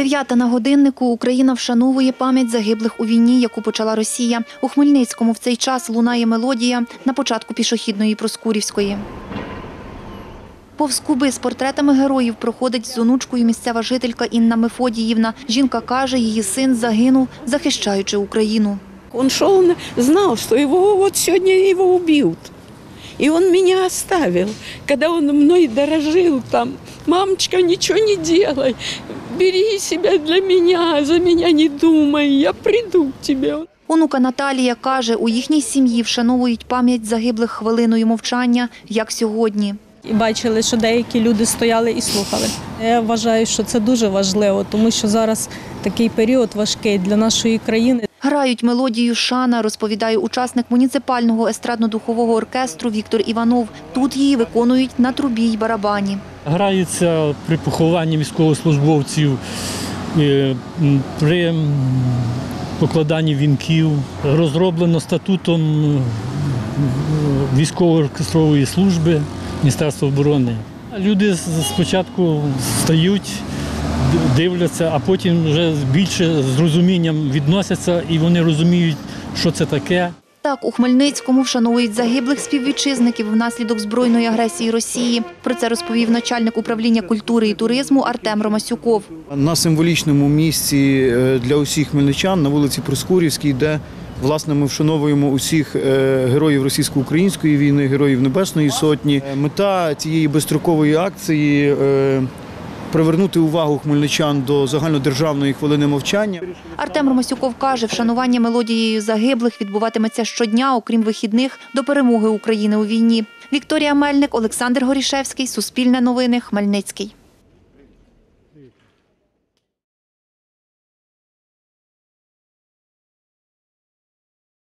Дев'ята на годиннику Україна вшановує пам'ять загиблих у війні, яку почала Росія. У Хмельницькому в цей час лунає мелодія на початку пішохідної Проскурівської. Повз куби з портретами героїв проходить з онучкою місцева жителька Інна Мефодіївна. Жінка каже, її син загинув, захищаючи Україну. Он шел, на- знал, что его вот сегодня его убьют. И он меня оставил, когда он мной дорожил там. Мамочка, ничего не делай, бери себя для меня, за меня не думай, я приду к тебе. Онука Наталія каже, у їхній сім'ї вшановують пам'ять загиблих хвилиною мовчання, як сьогодні. І бачили, що деякі люди стояли і слухали. Я вважаю, що це дуже важливо, тому що зараз такий період важкий для нашої країни. Грають мелодію Шана, розповідає учасник муніципального естрадно-духового оркестру Віктор Іванов. Тут її виконують на трубі й барабані. Граються при похованні військовослужбовців, е, при покладанні вінків. Розроблено статутом м, військово-оркестрової служби Міністерства оборони. Люди спочатку стають, дивляться, а потім вже більше з розумінням відносяться і вони розуміють, що це таке. Так, у Хмельницькому вшановують загиблих співвітчизників внаслідок збройної агресії Росії. Про це розповів начальник управління культури і туризму Артем Ромасюков. На символічному місці е, для усіх хмельничан на вулиці Проскурівській, де власне ми вшановуємо усіх е, героїв російсько-української війни, героїв Небесної Сотні. Е, Мета цієї безстрокової акції привернути увагу хмельничан до загальнодержавної хвилини мовчання. Артем Ромасюков каже, вшанування мелодією загиблих відбуватиметься щодня, окрім вихідних, до перемоги України у війні. Вікторія Мельник, Олександр Горішевський, Суспільне новини, Хмельницький.